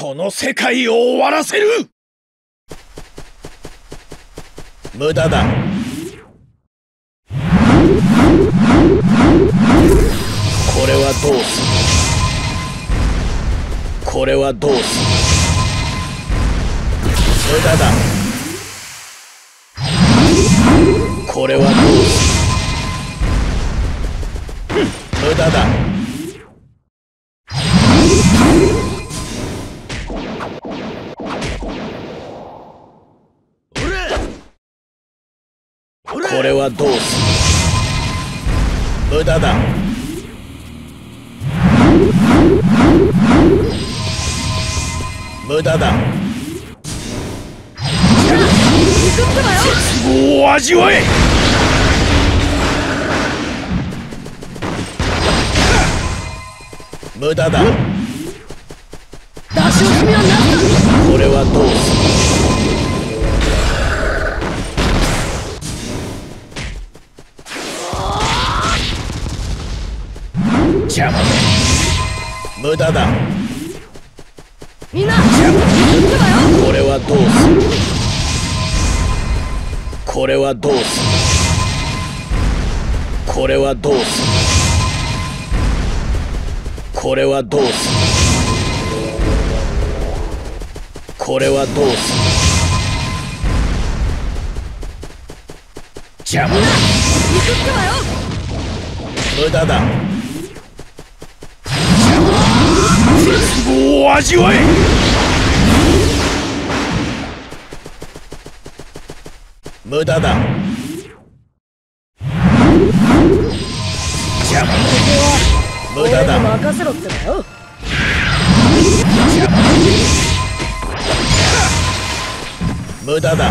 この世界を終わらせる。無駄だ。これはどうする？これはどうする？無駄だ。これはどうする？無駄だ。これはどうする？無駄だ。無駄だ。絶望を味わえ。無駄だ。これはどうする？邪魔。だ無駄だ。みんなこれはどうする？これはどうする？これはどうする？これはどうする？これはどうする？邪魔。だ無駄だ絶望を味わえ。無駄だ。邪魔無駄だ。任せろってだよ。無駄だ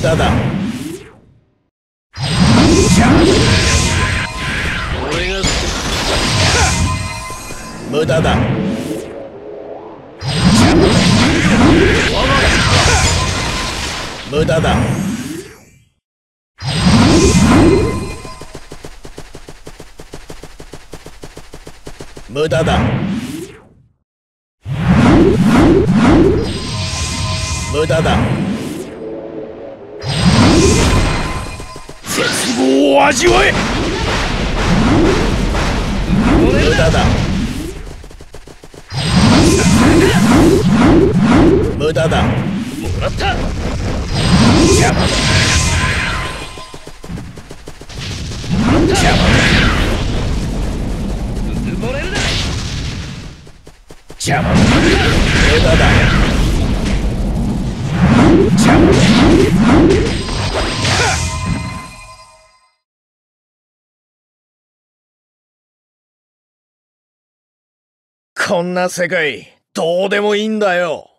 無駄だ。無駄だ。無駄だ。無駄だ。無駄だ。を味わえ。無駄だ。無駄だ。もらった。邪魔だ。邪魔だ。邪魔だ。無駄だ。邪魔だ。こんな世界どうでもいいんだよ。